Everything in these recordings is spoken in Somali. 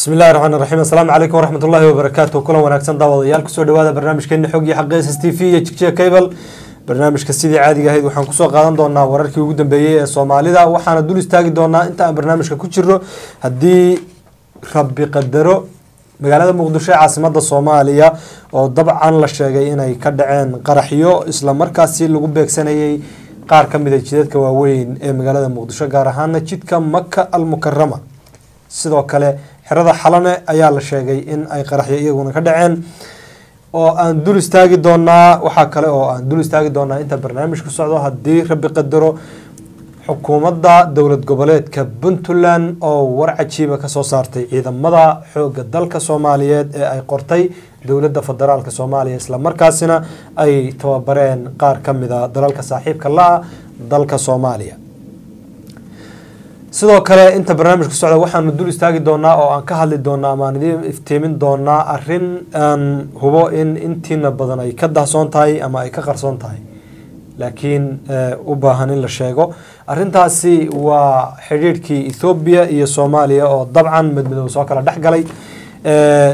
bismi illahi raxmaan raxiim assalaamu calaykum waraxmat ullahi wabarakaatu kulan wanaagsan daawadayaal ku soo dhawaada barnaamijkeeni xog iyo xaqiis s t v iyo jigjiga cable. Barnaamijka sidii caadiga ahayd waxaan ku soo qaadan doonaa wararkii ugu dambeeyey ee soomaalida. Waxaana dul istaagi doonaa inta aan barnaamijka ku jirno haddii rabbi qadaro magaalada muqdisho ee caasimada soomaaliya oo dabcan la sheegay inay ka dhaceen qaraxyo islamarkaasi lagu beegsanayay qaar ka mid jidadka waaweyn ee magaalada muqdisho gaar ahaana jidka maka almukarama sidoo kale xerada xalane ayaa la sheegay in ay qaraxyo iyaguna ka dhaceen. Oo aan dul istaagi doonaa waxaa kale oo aan dul istaagi doonaa inta barnaamijku socdo haddii rabbi qadaro xukuumadda dowlad goboleedka puntland oo war cajiiba ka soo saartay ciidamada xooga dalka soomaaliyeed ee ay qortay dowladda federaalk soomaaliya islamarkaasina ay tababareen qaar ka mid a dalalka saaxiibka la-a dalka soomaaliya sidoo kale inta barnaamijku socda waxaanu dul istaagi doonaa oo aan ka hadli doonaa amaan idiin iftiimin doonaa arrin aan hubo in intiina badan ay ka dahsoon tahay ama ay ka qarsoon tahay. Laakiin u baahan in la sheego. Arintaasi waa xidhiidhkii ethoobiya iyo soomaaliya oo dabcan madmadow soo kala dhex galay.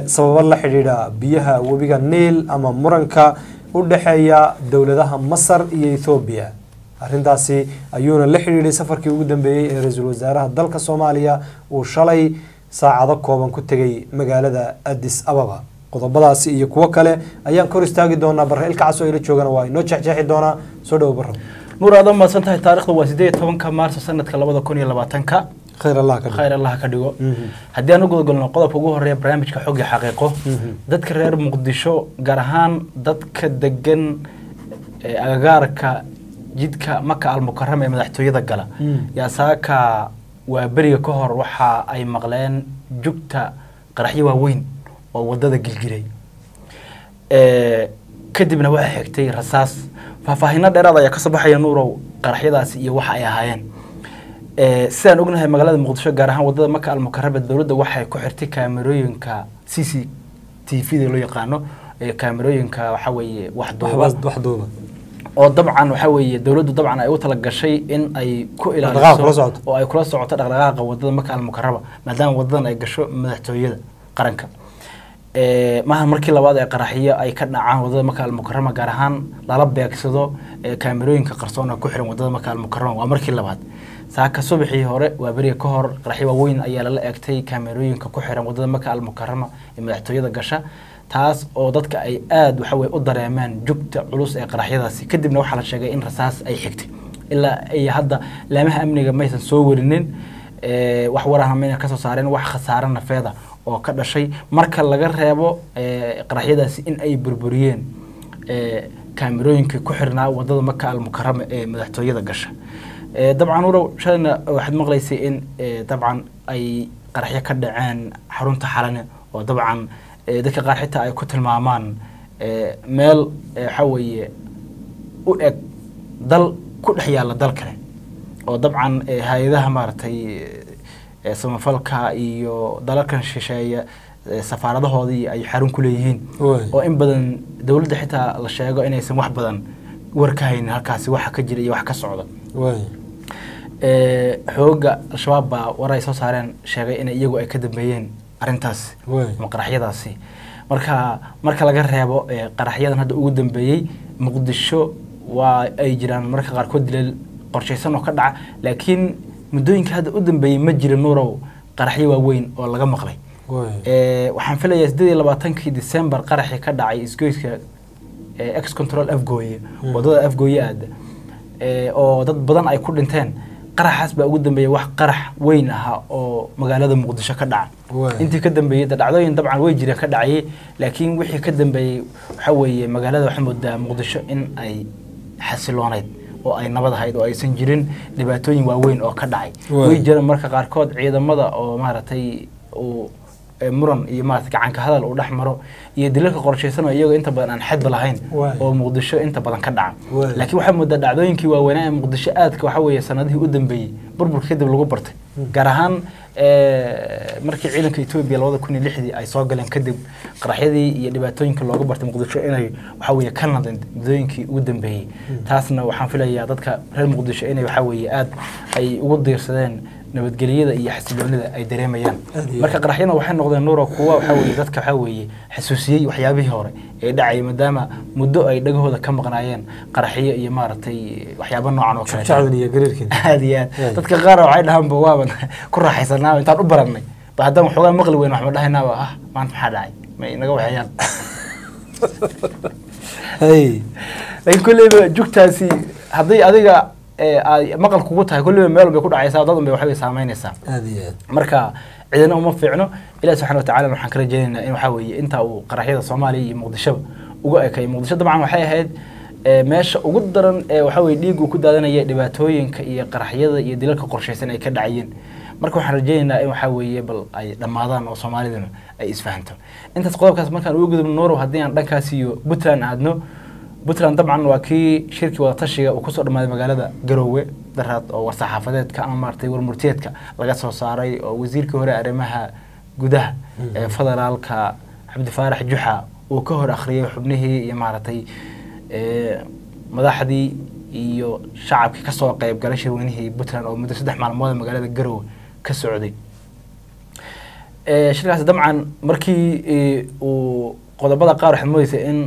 Sababo la xidhiidha biyaha webiga niil ama muranka u dhexeeya dowladaha masar iyo ethoobiya arrintaasi ayuuna la xidhiidhay safarkii ugu dambeeyey ee ra'iisul wasaaraha dalka soomaaliya uu shalay saacado kooban ku tegay magaalada addis ababa. Qodobadaasi iyo kuwo kale ayaan kor istaagi doonaa barre ilka cas oo ila joogana waa inoo jexjeexi doonaa. Soo dhowo barro nuur aad mahadsan tahay taarikhda waa sideed iyo tobanka maarso sanadka labada kun iyo labaatanka? Khayr allah ka khayr allah ka dhigo. Haddii aan u gudagolno qodobka ugu horreeya barnaamijka xog iyo xaqiiqo dadka reer muqdisho gaar ahaan dadka degan agagaarka jidka maka almukarama ee madaxtooyada gala. Yaa saaka waa beriga ka hor waxa ay maqleen jugta qaraxyo waaweyn oo waddada gilgiray kadibna waxaa xigtay rasaas. Faahfaahino dheeraad ayaa ka soo baxaya nuurow qaraxyadaasi iyo waxa ay ahaayeen. Sidaan ognahay magaalada muqdisho gaar ahaan waddada maka almukarama dowladda waxay ku xirtay kaamerooyinka c c t v da loo yaqaano. Kaamerooyinka waxa weeye waxduuba oo dabcan waxa weeye dowladdu dabcan ay u tala gashay in ay ku ilaaliso oo ay kula socoto dhaqdhaqaaqa waddada maka almukarama maadaama wadadan ay gasho madaxtooyada qaranka. Maaha markii labaad ee qaraxyo ay ka dhacaan waddada maka almukarama gaar ahaan lala beegsado kaamerooyinka qarsoon ee ku xiran waddada maka almukarama waa markii labaad. Saaka subaxii hore waa beriga ka hor qaraxyo waaweyn ayaa lala eegtay kaamerooyinka ku xiran waddada maka almukarama ee madaxtooyada gasha taas oo dadka ay aada waxa weye u dareemeen jugta culus ee qaraxyadaasi. Kadibna waxaa la sheegay in rasaas ay xigtay. Ilaa ay hadda laamaha amniga maysan soo werinin wax warahna mayna ka soo saareen wax khasaare nafeeda oo ka dhashay. Marka laga reebo qaraxyadaasi in ay burburiyeen kaamerooyinkii ku xirnaa waddada maka almukarama ee madaxtooyada gasha. Dabcan urow shalayna waxaad maqlaysay in dabcan ay qaraxyo ka dhaceen xarunta xalane oo dabcan dadka qaar xitaa ay ku tilmaamaan meel waxa weeye u eg dal ku dhex yaalla dal kale oo dabcan hay'adaha maaragtay samafalka iyo dalalkan shisheeya safaaradahoodii ay xarun ku leeyihiin. Oo in badan dowladda xitaa la sheego inaysan wax badan war ka haynin halkaasi waxa ka jira iyo wax ka socda. Xooga al-shabaab baa war ay soo saareen sheegay in iyagu ay ka dambeeyeen arrintaas ama qaraxyadaasi. Marka marka laga reebo qaraxyadan hadda ugu dambeeyey muqdisho waa ay jiraan marka qaarkood dileel qorshaysan oo ka dhaca laakiin muddooyinka hadda u dambeeyey ma jira nuurow qaraxyo waaweyn oo laga maqlay. Waxaan filayaa sideed iyo labaatankii december qaraxii ka dhacay isgoyska ex control afgooye waddada afgooye aada oo dad badan ay ku dhinteen qaraxaas baa ugu dambeeyay wax qarax weyn ahaa oo magaalada muqdisho ka dhaca intii ka dambeeyey dhacdooyin dabcan way jireen ka dhacayay laakiin wixii ka dambeeyey waxa weeye magaalada waxaa moodaa muqdisho in ay xasiloonayd oo ay nabad ahayd oo aysan jirin dhibaatooyin waaweyn oo ka dhacay. Way. Jireen marka qaarkood ciidamada oo maaragtay uu muran iyo maarata gacanka hadal uu dhex maro iyo dilalka qorshaysan oo iyagoo inta badan aan xadba lahayn oo muqdisho inta badan ka dhaca. Laakiin waxaa moodaa dhacdooyinkii waaweynaa ee muqdisho aadka waxa weeye sanadihii u dambeeyey burburka kadib lagu bartay. Gaar ahaan markii ciidanka etoobiya labada kun iyo lixdii ay soo galeen kadib qaraxyadii iyo dhibaatooyinka looga bartay muqdisho inay waxa weeye ka nadeen muddooyinkii ugu dambeeyey. Taasna waxaan filayaa dadka reer muqdisho inay waxa weeye aad ay ugu diirsadeen nabadgelyada iyo xasiloonida ay dareemayaan. Marka qaraxyada waxay noqdeen nuuro kuwa waxaa weeye dadka waxaa weeye xasuusiyey waxyaabihii hore ee dhacayay maadaama muddo ay dhagahooda ka maqnaayeen qaraxyo iyo maaragtay waxyaabo noocan oo kale aad iyo aad. Dadka qaar waxay dhahaan ba waaban ku raaxaysanaa intaan u barannay ba haddaan waxoogaa maqli weyn waxba dhahaynaaba ah maanta maxaa dhacay? Ma inaga waxeeyaan laakiin kolleyba jugtaasi haddii adiga ay maqal kugu tahay kolleyba meel bay ku dhacaysaa dad unbay waxbay saameynaysaa aad aad. Marka cidina uma fiicno ilahi subxana watacaala waxaan ka rajaynaynaa in waxaa weeye inta uu qaraxyada soomaaliya iyo muqdishoba uga ekay. Muqdisho dabcan waxay ahayd ee, meesha ugu daran ee waxaa weye dhiig uu ku daadanaya dhibaatooyinka iyo qaraxyada iyo dilalka qorshaysan ay ka dhacayeen. Marka waxaan rajaynaynaa in waxaa weeye bal ay dhammaadaan oo soomaaliduna ay isfahanto. Intaas qodobkaas markaan uga gudubno noorow haddii aan dhankaas iyo puntland aadno puntland dabcan waa kii shirkii wadatashiga uu ku soo dhammaaday magaalada garoowe daraad oo war-saxaafadeedka ama maaragtay warmurteedka laga soo saaray oo wasiirkii hore arrimaha gudaha ee federaalka cabdifaarax juxa uu ka hor akhriyay xubnihii iyo maaragtay madaxdii iyo shacabkii ka soo qayb galay shirweynihii puntland oo muddo saddex maalmood magaalada garoowe ka socday. Shirkaasi dabcan markii uu qodobada qaar waxaad moodeysa in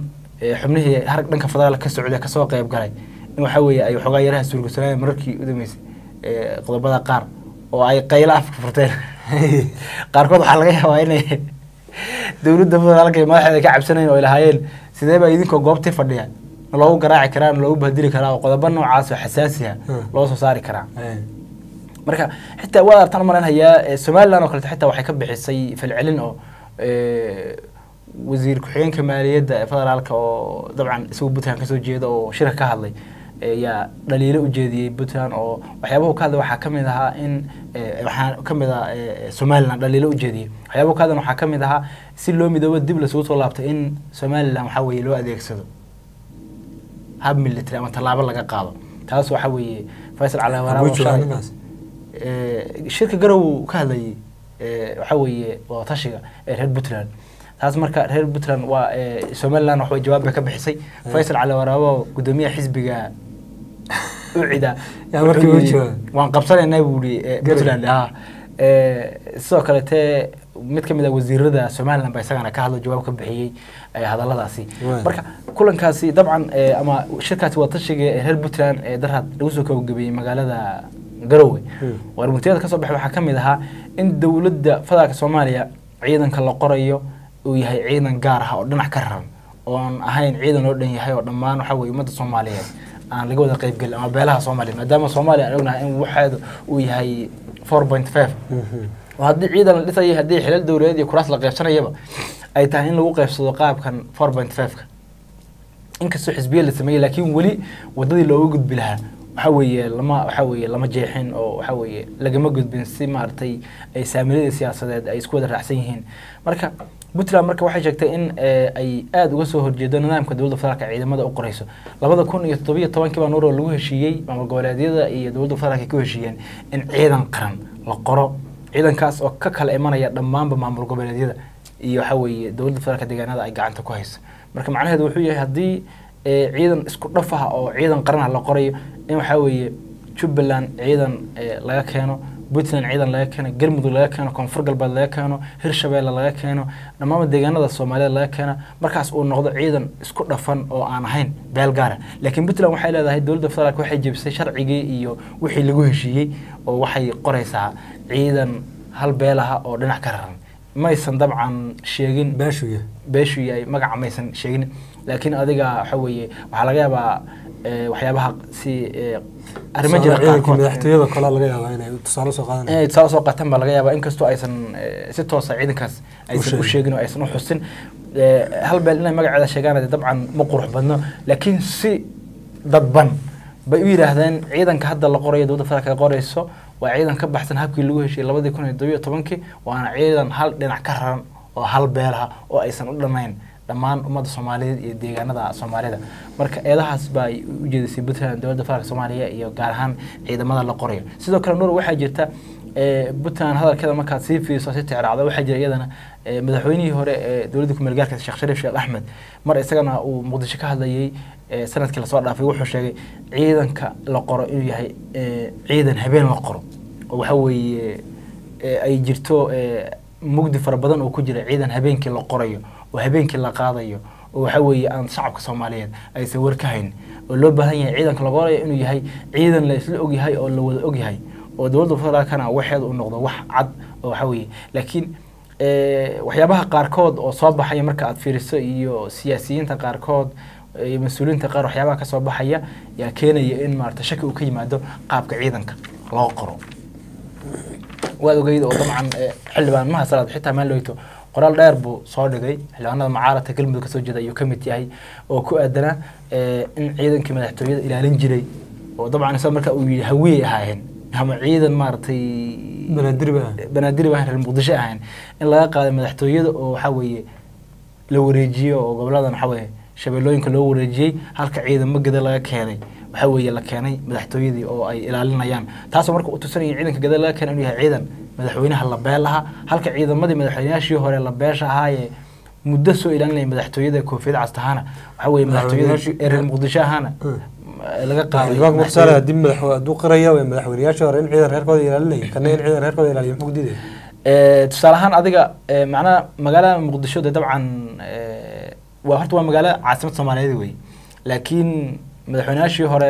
xubnihii dhanka federaalka ka socday ka soo qayb galay in waxaa weeye ay waxoogaa yaraha suurgasanaayeen mararkii u dambeysay qodobada qaar oo ay qaylo afka furteen qaarkood waxaa laga yaabaa inay dowladda federaalka iyo madaxeeda ka cabsanayn oo ay lahaayeen sidee baa idinkoo goobtii fadhiya loogu garaaci karaa loogu bahdili karaa oo qodobo noocaas oo xasaasi ah Hmm. loo soo saari karaa Hay. marka xitaa waad artaan malanhayaa ee, somaliland oo kaleeto xitaa waxay ka bixisay falcelin oo wasiir ku-xigeenka maaliyadda ee federaalka oo dabcan isagu puntland ka soo jeeda oo shirka ka hadlay ayaa dhaliilo ujeediyey puntland oo waxyaabahu ka hadlay waxaa ka mid ahaa in waxaa ka mid ah ee, somaliland dhaliilo ujeediyey waxyaabahu ka hadlan waxaa ka mid ahaa si loo midoobo dib lasugu soo laabtay in somaliland waxaa weeye loo adeegsado hab military ama tallaabo laga qaado. Taas waxaa weeye faysal ee, shirka garow ka hadlayay waxaa weeye wadatashiga ee reer puntland taas marka reer puntland waa ee, somaliland waxbay jawaab bay ka bixisay. Faysal cali waraabo gudoomiyaha xisbiga ucida waan qabsanaynaa buu yidhi ee, Garow. puntland ha sidoo kalete mid ka mid ah wasiirada somaliland baa isagana ka hadlo jawaab ka bixiyey hadalladaasi. Marka kulankaasi dabcan ama shirkaasi wadatashiga ee reer puntland ee darhad lagu soo gabagabeeyey magaalada garowe. Hmm. warmurtiyada ka soo baxay waxaa ka mid ahaa in dowladda federaalka soomaaliya ciidanka la qorayo uu yahay ciidan gaar ah oo dhinac ka raran. Oon ahayn ciidan oo dhan yahay oo dhammaan waxaa weye ummadda soomaaliyeed aan laga wada qaybgelin ama beelaha soomaaliya maadaama soomaaliya aan ognahay in waxeedu uu yahay four point five. Mhm. oo haddii ciidan la dhisaya haddii xilal dowladeed iyo kuraas la qaybsanayaba ay tahay in lagu qaybsado qaabkan four point five-ka inkastoo xisbiya la sameeyey laakiin weli wadadii looga gudbi lahaa waxa weeye lama waxa weeye lama jeexin oo waxa weeye lagama gudbin si maaragtay ay saamiladii siyaasadeed ay isku wada raacsan yihiin. Marka puntland marka waxay sheegtay in eh, ay aada uga soo horjeedo nidaamka dowladda federaalka ciidamada u qorayso. Labada kun iyo toddobiyo tobankii baa nuuro lagu heshiiyey maamul goboleedyada iyo dowladda federaalka ku heshiiyeen in ciidan qaran la qoro. Ciidankaas oo ka kala imanaya dhammaanba maamul goboleedyada iyo waxa weeye dowladda federaalka deegaanada ay gacanta ku hayso. Marka macnaheedu wuxuu yahay haddii ee, ciidan isku dhaf ah oo ciidan qaran la qorayo in waxaa weeye jubbaland ciidan ee, laga keeno puntland ciidan laga keeno galmudug laga keeno koonfur galbeed laga keeno hirshabeelle laga keeno dhammaanba deegaanada soomaalida laga keeno markaas uu noqdo ciidan isku dhafan oo aan ahayn beel gaara laakiin puntland waxay leedahay dowladda federaalk waxay jebisay sharcigii iyo wixii lagu heshiiyey oo waxay qoraysaa ciidan hal beel ah oo dhinac ka raran. Maysan dabcan sheegin beeshu yahay. Beeshu yahay magaca maysan sheegin. Laakiin adiga waxa weeye waxaa laga yaabaa waxyaabaha si arrimo jira madaxtooyada kale laga yaabaa inay tusaale soo inay tusaale soo qaataan baa laga yaabaa inkastoo aysan si toosa ciidankaas aysan u sheegin. oo aysan u xusin. Hal beel inay magaceeda sheegaan dabcan ma qurux badno laakiin si dadban bay u yidhaahdeen ciidanka hadda la qorayo dowladda federaalka ay qorayso waa ciidan ka baxsan habkii lagu heshiiyey labadii kun iyo todobiyo tobankii waana ciidan hal dhinac ka raran oo hal beelaha oo aysan u dhamayn dhammaan ummadda soomaaliyeed iyo deegaanada soomaalida. Marka eedahaas baa ay u jeedisay puntland dowladda federaalka soomaaliya iyo gaar ahaan ciidamada la qorayo. Sidoo kale nuur waxaa jirta ee, puntland hadalkeeda markaad sii fiiriso si ticraacdo waxaa jira iyadana ee, madaxweynihii hore ee dowladda kumeel gaarka sheekh shariif sheekh axmed mar isagana uu muqdisho ka hadlayay ee, sannadkii la soo dhaafay wuxuu sheegay ciidanka la qoro inuu yahay ciidan habeen la qoro. Oo waxa weeye ay jirto mugdi fara badan oo ku jira ciidan habeenkii la qorayo oo habeenkii la qaadayo oo waxa weeye aan shacabka soomaaliyeed aysan war ka hayn oo loo baahan yahay ciidanka la qorayo inuu yahay ciidan la isla ogyahay oo la wada ogyahay oo dowladda federaalkana waxeeda u noqdo wax cad oo waxa weeye. Laakiin waxyaabaha qaarkood oo soo baxaya marka aad fiiriso iyo siyaasiyiinta qaarkood iyo mas'uuliyiinta qaar waxyaabaha ka soo baxaya yaa keenaya in maarata shaki uu ka yimaado qaabka ciidanka loo qoro. Waad ogeyd oo dabcan xildhibaan maha salaad xitaa meel looyto qoraal dheer buu soo dhigay. Xildhibaanada mucaaradka galmudug ka soo jeeda ayuu ka mid yahay oo ku aadana in ciidankii madaxtooyada ilaalin jiray. Oo dabcan isaga marka uu yidhi hawiyey ahaayeen ama ciidan maaragtay banaadiri baan reer muqdisho ahayn. In laga qaaday madaxtooyada oo waxa weeye la wareejiyo oo goboladan waxa weeye shabeellooyinka loo wareejiyey halka ciidamo gada laga keenay. Waxa weeye la keenay madaxtooyadii oo ay ilaalinayaan. Taasoo marka u tusanaya ciidanka gada laga keenay inuu yahay ciidan madaxweynaha la beel ahaa halka ciidamadii madaxweynayaashii hore la beesha ahaayee muddo soo ilaalinaya madaxtooyada koofiyad castahaana waxa weeye madaxtooyada ee reer muqdisho ahaana laga qaaday mursale haddii madax hadduu qiraya way madaxweynayaashii hore in ciidan reerkooda ilaalinaya kana in ciidan reerkooda ilaaliya muxuu diidaya tusaale ahaan adiga macnaha magaalada muqdisho de dabcan waa horta waa magaalo caasimad soomaaliyeed wey laakiin madaxweynayaashii hore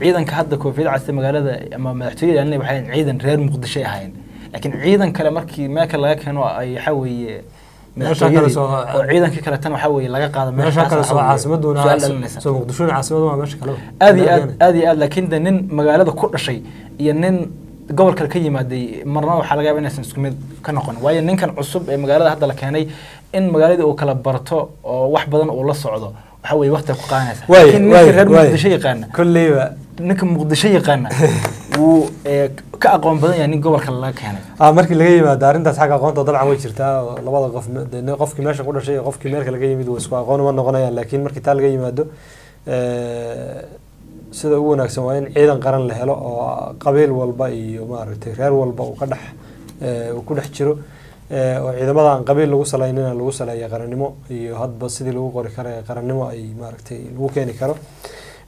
ciidanka hadda koofiyad casta magaalada ama madaxtooyada ilaalinaya waxay ciidan reer muqdisho ahaayeen laakiin ciidan kale markii meel kale laga keeno ay waxa weeye madaxtooyadii oo ciidankii kaletana waxa weeye laga kale aad iyo aad aad iyo aad laakiin de nin magaalada ku dhashay iyo nin gobol kale ka yimaaday marna waxaa laga yaaba inaysan isku mid ka noqon waayo ninkan cusub ee magaalada hadda la keenay in magaaladii uu kala barto oo wax badan uu la socdo waxa weeye waqti ku qaadanaysa laakiin ninka reer muqdisho yaqaana kolleyba ninka muqdisho yaqaana wuu ka aqoon badan yahay nin gobolka laga keenay. Ah markii laga yimaado arrintaas xagga aqoonta dabcan way jirtaa. Labada qof qofkii meesha ku dhashay iyo qofkii meelka laga yimid waa isku aqoon uma noqonayaan. Laakiin markii taa laga yimaado sida ugu wanaagsan waa in ciidan qaran la helo oo qabiil walba iyo maaragtay reer walba uu ka dhex uu ku dhex jiro oo ciidamada aan qabiil lagu salaynina lagu saleeya qarannimo iyo hadba sidii lagu qori kara qarannimo ay maaragtay lagu keeni karo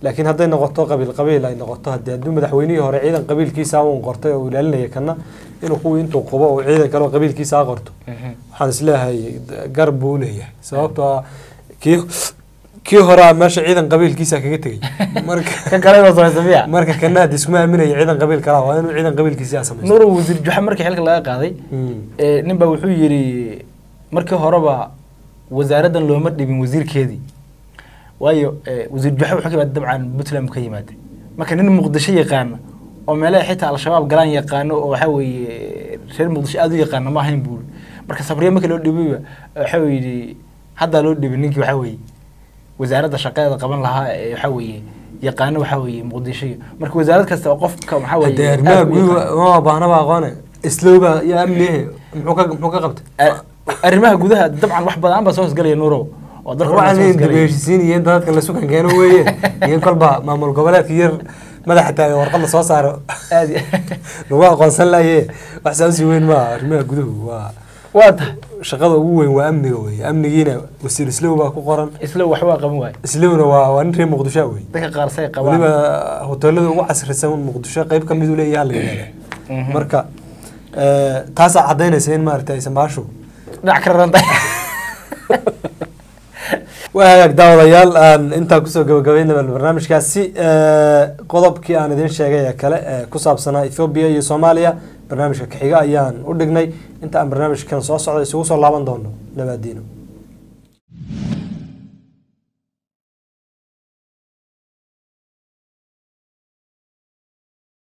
laakiin hadday noqoto qabiil qabiil ay noqoto haddii hadduu madaxweynihii hore ciidan qabiilkiisa uun qortay oo ilaalinaya kana inuu kuwii intuu qubo oo ciidan kale oo qabiilkiisa a qorto. Waxaan is leeyahay gar buu uleeyahay sababtoo ah kii kii horaa meesha ciidan qabiilkiisa kaga tegey. Marka kana haddi iskuma aaminaya ciidan qabiil kalaa waa inuu ciidan qabiilkiisa samaysto. Nuur wasiir juxa markii xilka laga qaaday nin baa wuxuu yidhi markii horeba wasaaraddan looma dhibin wasiirkeedii waayo wasiir juxa wuxuu ka yimaada dabcan puntland ka yimaaday. Marka nin muqdisho yaqaana oo meelaha xitaa al-shabaab galaan yaqaano oo waxa weeye reer muqdisho aada u yaqaana ma ahayn buuri marka sabriye markii loo dhibayba waxa yidhi haddaa loo dhibay ninkii waxa weeye wasaaradda shaqadeeda qaban lahaa ee waxa weeye yaqaano waxa weeye muqdisho. Marka wasaarad kasta oo qofka waxa weeye hadee arrimaha guduhu ma baahnaba aqoone islowba iyo amnihe muxuu ka muxuu ka qabtay? Arrimaha gudaha dabcan wax badan baa soo hosgalaya nuurow dibheshiisiin iyo dadka la sukan keeno weeye. Iyo kolba maamul goboleedka yar madaxa taaga warqad la soo saaro. Lagu aqoonsan laye wax saasi weyn maaha arrimaha guduhu waa waa tahay shaqada ugu weyn waa amniga weeye. Amnigiina wasiir islow baa ku qoran. Isla waxbaa qaban waayo islowna waa waa nin reer muqdisho wey dadka qaar say qabaan. Hoteelada ugu casrisan muqdisho qayb ka midu leeyaha la yidhahda marka taasaa caddaynaysa in maaragtay aysan baashu dhinac ka rarantay waa hagaag daawadayaal aan intaa ku soo gabagabaynaba barnaamijkaasi qodobkii aan idiin sheegay ee kale ee ku saabsanaa ethoobiya iyo soomaaliya barnaamijka kaxiga ayaan u dhignay. Inta aan barnaamijkan soo socda isugu soo laaban doono nabaadiino